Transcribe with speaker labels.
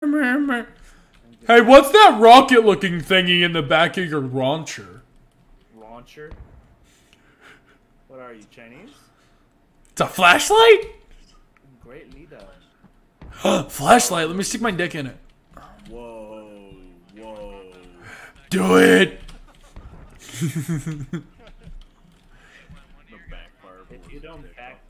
Speaker 1: Hey, what's that rocket looking thingy in the back of your launcher?
Speaker 2: Launcher. What are you, Chinese?
Speaker 1: It's a flashlight?
Speaker 2: Great leader.
Speaker 1: flashlight, let me stick my dick in it.
Speaker 2: Whoa, whoa.
Speaker 1: Do it!
Speaker 2: If you don't back